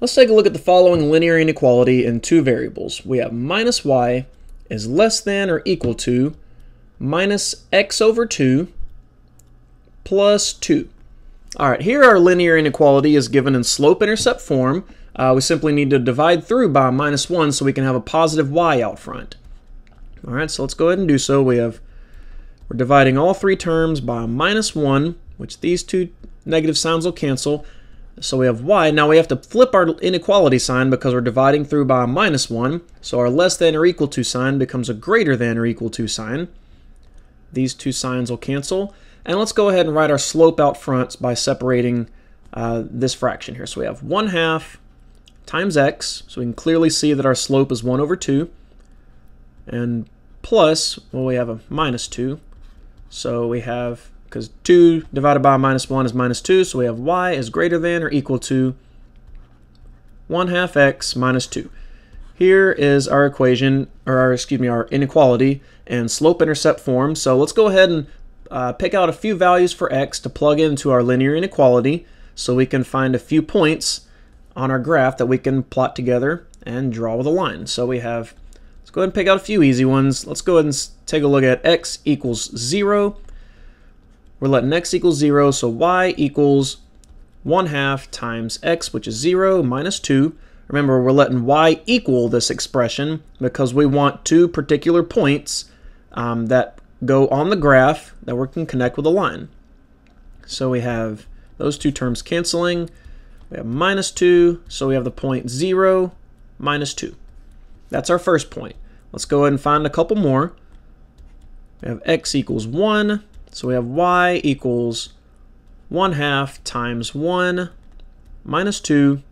Let's take a look at the following linear inequality in two variables. We have minus y is less than or equal to minus x over 2 plus 2. All right, here our linear inequality is given in slope-intercept form. Uh, we simply need to divide through by minus 1 so we can have a positive y out front. All right, so let's go ahead and do so. We have, we're dividing all three terms by minus 1, which these two negative signs will cancel. So we have y. Now we have to flip our inequality sign because we're dividing through by a minus 1. So our less than or equal to sign becomes a greater than or equal to sign. These two signs will cancel. And let's go ahead and write our slope out front by separating uh, this fraction here. So we have 1 half times x. So we can clearly see that our slope is 1 over 2. And plus, well, we have a minus 2. So we have because 2 divided by minus 1 is minus 2, so we have y is greater than or equal to 1 half x minus 2. Here is our equation, or our, excuse me, our inequality in slope-intercept form. So let's go ahead and uh, pick out a few values for x to plug into our linear inequality so we can find a few points on our graph that we can plot together and draw with a line. So we have, let's go ahead and pick out a few easy ones. Let's go ahead and take a look at x equals 0 we're letting x equals 0, so y equals 1 half times x, which is 0, minus 2. Remember, we're letting y equal this expression because we want two particular points um, that go on the graph that we can connect with a line. So we have those two terms canceling. We have minus 2, so we have the point 0, minus 2. That's our first point. Let's go ahead and find a couple more. We have x equals 1, so we have y equals 1 half times 1 minus 2.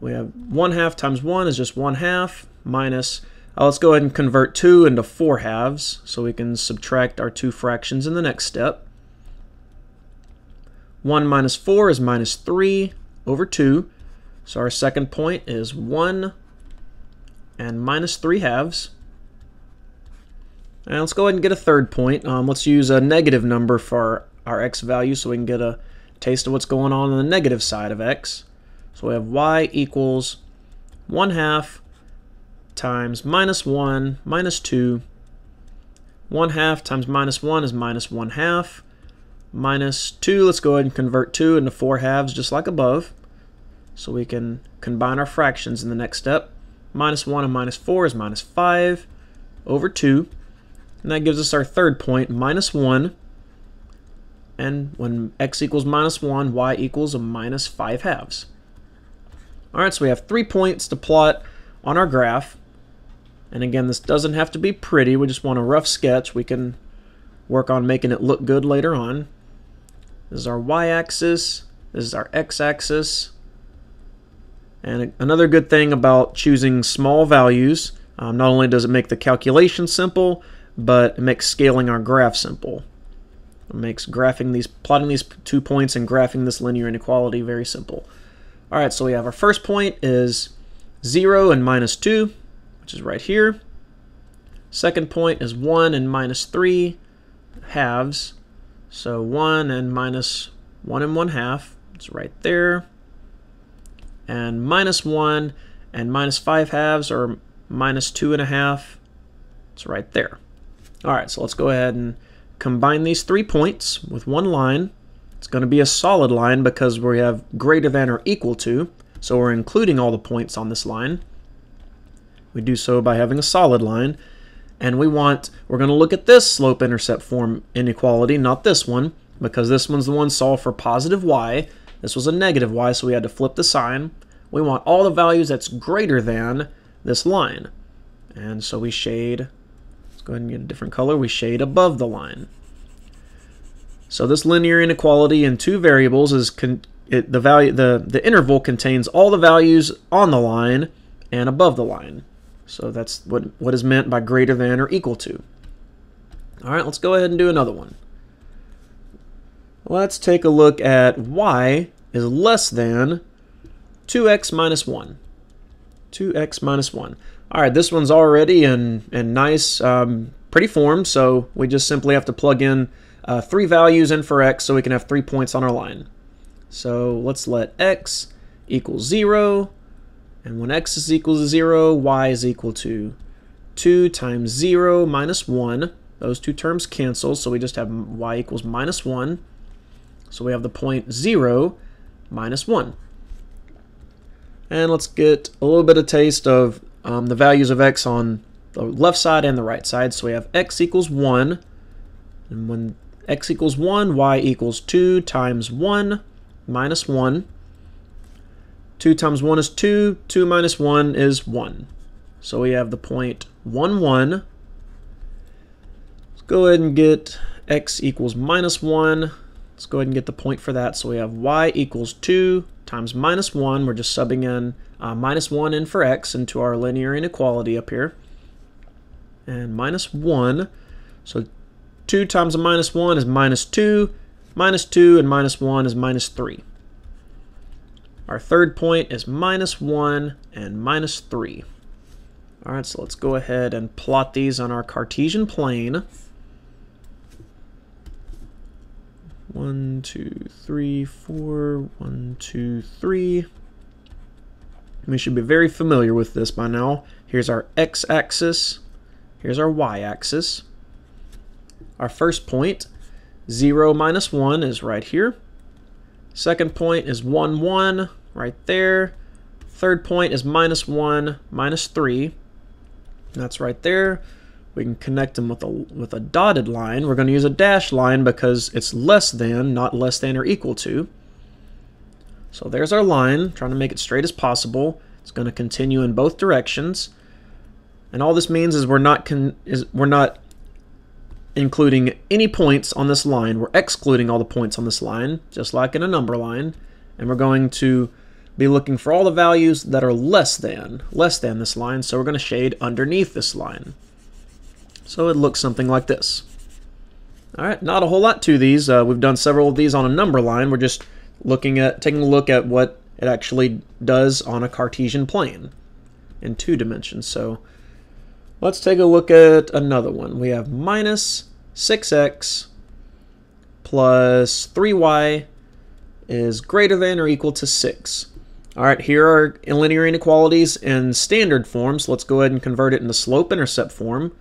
We have 1 half times 1 is just 1 half minus, uh, let's go ahead and convert 2 into 4 halves so we can subtract our two fractions in the next step. 1 minus 4 is minus 3 over 2. So our second point is 1 and minus 3 halves. And let's go ahead and get a third point. Um, let's use a negative number for our x value so we can get a taste of what's going on on the negative side of x. So we have y equals 1 half times minus 1 minus 2. 1 half times minus 1 is minus 1 half. Minus 2, let's go ahead and convert 2 into 4 halves just like above. So we can combine our fractions in the next step. Minus 1 and minus 4 is minus 5 over 2. And that gives us our third point, minus 1. And when x equals minus 1, y equals a minus 5 halves. Alright, so we have three points to plot on our graph. And again, this doesn't have to be pretty. We just want a rough sketch. We can work on making it look good later on. This is our y-axis. This is our x-axis. And another good thing about choosing small values, um, not only does it make the calculation simple, but it makes scaling our graph simple. It makes graphing these, plotting these two points and graphing this linear inequality very simple. All right, so we have our first point is 0 and minus 2, which is right here. Second point is 1 and minus 3 halves. So 1 and minus 1 and 1 half, it's right there. And minus 1 and minus 5 halves, or minus 2 and a half, it's right there. All right, so let's go ahead and combine these three points with one line. It's going to be a solid line because we have greater than or equal to, so we're including all the points on this line. We do so by having a solid line. And we want, we're going to look at this slope-intercept form inequality, not this one, because this one's the one solved for positive y. This was a negative y, so we had to flip the sign. We want all the values that's greater than this line. And so we shade go ahead and get a different color. We shade above the line. So this linear inequality in two variables is it, the value the the interval contains all the values on the line and above the line. So that's what what is meant by greater than or equal to. All right, let's go ahead and do another one. Let's take a look at y is less than 2x minus 1. 2x minus 1. All right, this one's already in, in nice, um, pretty form, so we just simply have to plug in uh, three values in for x so we can have three points on our line. So let's let x equals 0. And when x is equal to 0, y is equal to 2 times 0 minus 1. Those two terms cancel, so we just have y equals minus 1. So we have the point 0 minus 1. And let's get a little bit of taste of um, the values of x on the left side and the right side. So we have x equals 1. And when x equals 1, y equals 2 times 1 minus 1. 2 times 1 is 2. 2 minus 1 is 1. So we have the point 1, 1. Let's go ahead and get x equals minus 1. Let's go ahead and get the point for that. So we have y equals 2 times minus 1. We're just subbing in uh, minus 1 in for x into our linear inequality up here. And minus 1. So 2 times a minus 1 is minus 2. Minus 2 and minus 1 is minus 3. Our third point is minus 1 and minus 3. All right, so let's go ahead and plot these on our Cartesian plane. One, two, three, four, one, two, three. We should be very familiar with this by now. Here's our x-axis. Here's our y-axis. Our first point, 0 minus 1 is right here. Second point is 1, 1 right there. Third point is minus 1, minus 3. That's right there. We can connect them with a, with a dotted line. We're going to use a dash line because it's less than, not less than or equal to. So there's our line, trying to make it straight as possible. It's going to continue in both directions. And all this means is we're not is we're not including any points on this line. We're excluding all the points on this line, just like in a number line. And we're going to be looking for all the values that are less than, less than this line, so we're going to shade underneath this line. So it looks something like this. Alright, not a whole lot to these. Uh, we've done several of these on a number line. We're just looking at, taking a look at what it actually does on a Cartesian plane in two dimensions. So let's take a look at another one. We have minus 6x plus 3y is greater than or equal to 6. All right, here are linear inequalities in standard form, so Let's go ahead and convert it into slope-intercept form.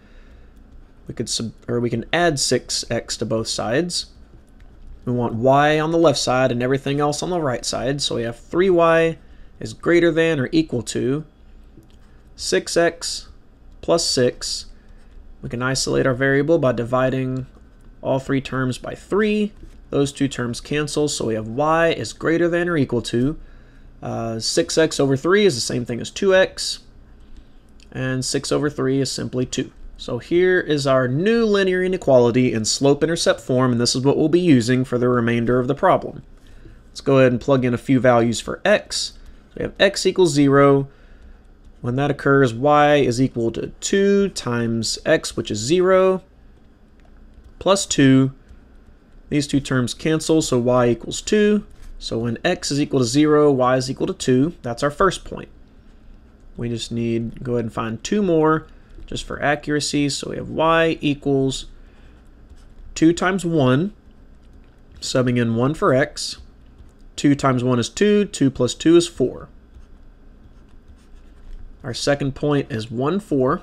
We could sub or we can add 6x to both sides. We want y on the left side and everything else on the right side. So we have 3y is greater than or equal to 6x plus 6. We can isolate our variable by dividing all three terms by 3. Those two terms cancel, so we have y is greater than or equal to uh, 6x over 3 is the same thing as 2x, and 6 over 3 is simply 2. So here is our new linear inequality in slope-intercept form, and this is what we'll be using for the remainder of the problem. Let's go ahead and plug in a few values for x. So we have x equals 0. When that occurs, y is equal to 2 times x, which is 0, plus 2. These two terms cancel, so y equals 2. So when x is equal to 0, y is equal to 2, that's our first point. We just need, go ahead and find two more just for accuracy. So we have y equals 2 times 1, subbing in 1 for x. 2 times 1 is 2, 2 plus 2 is 4. Our second point is 1, 4.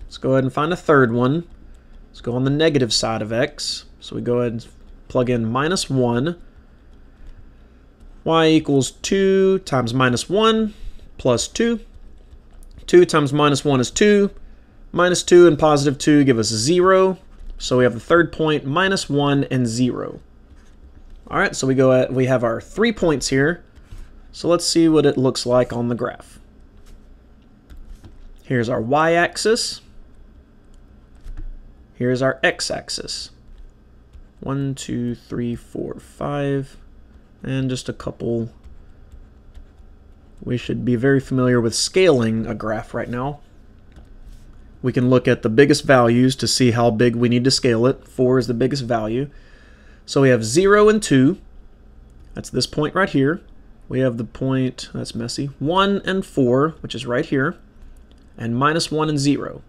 Let's go ahead and find a third one. Let's go on the negative side of x. So we go ahead and plug in minus 1 y equals 2 times minus 1 plus 2. 2 times minus 1 is 2. Minus 2 and positive 2 give us 0. So we have the third point, minus 1 and 0. All right, so we go at, we have our three points here. So let's see what it looks like on the graph. Here's our y-axis. Here's our x-axis. One, two, three, four, five and just a couple. We should be very familiar with scaling a graph right now. We can look at the biggest values to see how big we need to scale it. 4 is the biggest value. So we have 0 and 2. That's this point right here. We have the point, that's messy, 1 and 4, which is right here, and minus 1 and 0.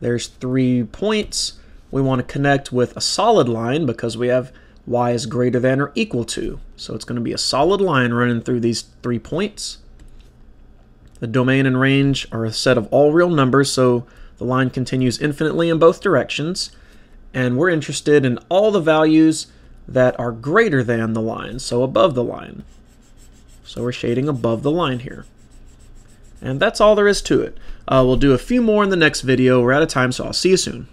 There's three points. We want to connect with a solid line because we have y is greater than or equal to. So it's going to be a solid line running through these three points. The domain and range are a set of all real numbers, so the line continues infinitely in both directions. And we're interested in all the values that are greater than the line, so above the line. So we're shading above the line here. And that's all there is to it. Uh, we'll do a few more in the next video. We're out of time, so I'll see you soon.